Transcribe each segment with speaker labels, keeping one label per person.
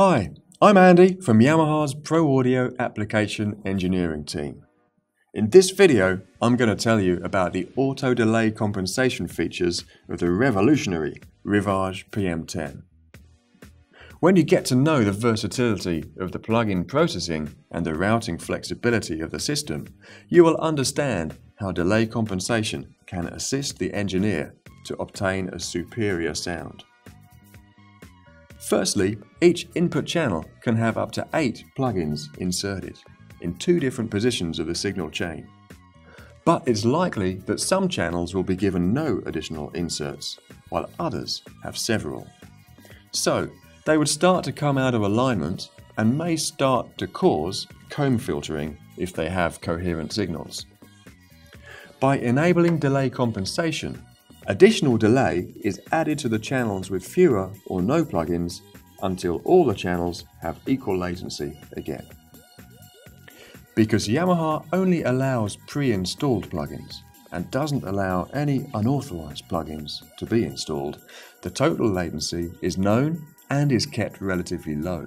Speaker 1: Hi, I'm Andy from Yamaha's Pro Audio Application Engineering team. In this video, I'm going to tell you about the auto delay compensation features of the revolutionary Rivage PM10. When you get to know the versatility of the plug-in processing and the routing flexibility of the system, you will understand how delay compensation can assist the engineer to obtain a superior sound. Firstly, each input channel can have up to 8 plugins inserted in two different positions of the signal chain. But it's likely that some channels will be given no additional inserts, while others have several. So, they would start to come out of alignment and may start to cause comb filtering if they have coherent signals. By enabling delay compensation, Additional delay is added to the channels with fewer or no plugins until all the channels have equal latency again. Because Yamaha only allows pre-installed plugins and doesn't allow any unauthorized plugins to be installed, the total latency is known and is kept relatively low.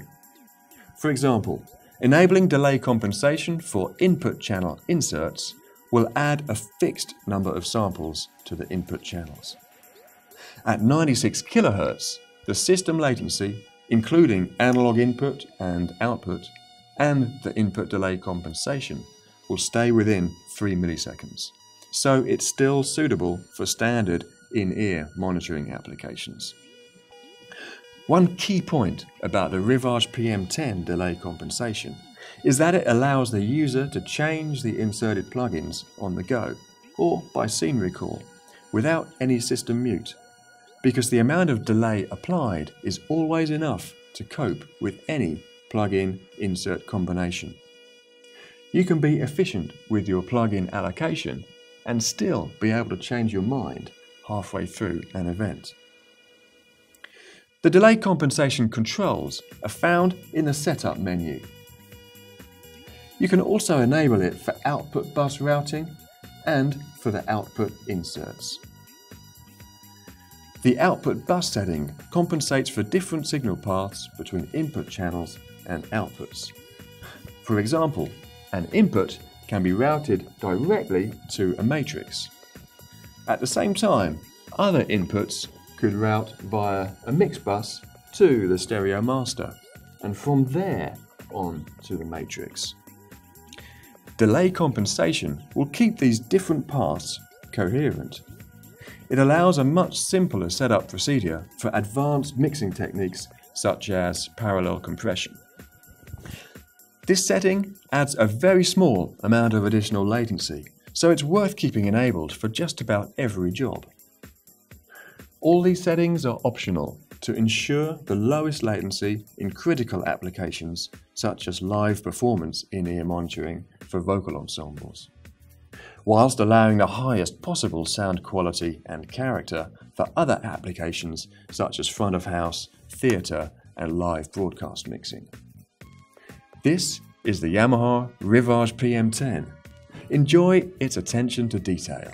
Speaker 1: For example, enabling delay compensation for input channel inserts will add a fixed number of samples to the input channels. At 96 kHz, the system latency, including analog input and output, and the input delay compensation, will stay within 3 milliseconds. So it's still suitable for standard in-ear monitoring applications. One key point about the Rivage PM10 delay compensation is that it allows the user to change the inserted plugins on the go or by scene recall without any system mute because the amount of delay applied is always enough to cope with any plugin insert combination. You can be efficient with your plugin allocation and still be able to change your mind halfway through an event. The delay compensation controls are found in the setup menu you can also enable it for output bus routing and for the output inserts. The output bus setting compensates for different signal paths between input channels and outputs. For example, an input can be routed directly to a matrix. At the same time, other inputs could route via a mix bus to the stereo master, and from there on to the matrix. Delay compensation will keep these different paths coherent. It allows a much simpler setup procedure for advanced mixing techniques such as parallel compression. This setting adds a very small amount of additional latency, so it's worth keeping enabled for just about every job. All these settings are optional to ensure the lowest latency in critical applications such as live performance in-ear monitoring for vocal ensembles, whilst allowing the highest possible sound quality and character for other applications such as front of house, theatre, and live broadcast mixing. This is the Yamaha Rivage PM10. Enjoy its attention to detail.